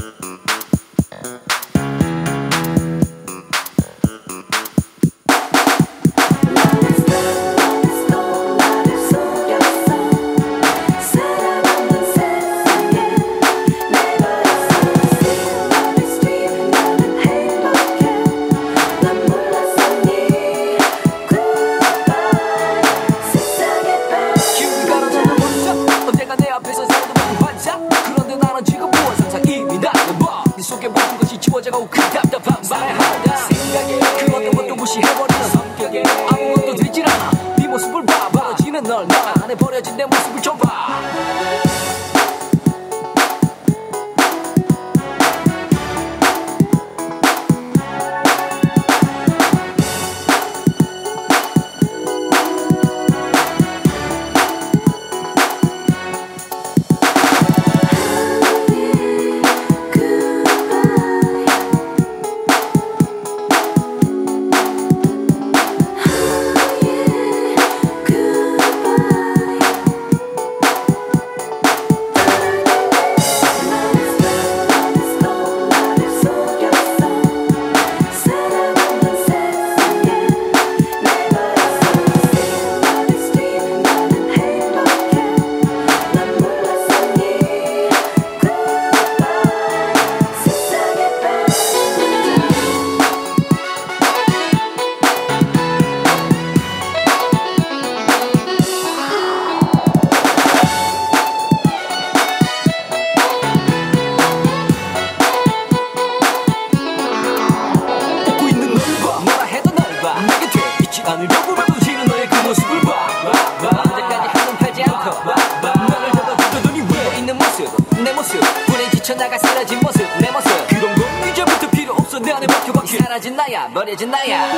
Mm-hmm. 버려진 내 모습을 좀 봐 않으려고 매부지는 너의 그 모습을 봐. 언제까지 한눈 팔지 않고. 너를 잡아두더니 울고 있는 모습 내 모습. 불에 지쳐 나가 쓰러진 모습 내 모습. 그런 건 이제부터 필요 없어. 내 안에 박혀박혀. 사라진 나야 버려진 나야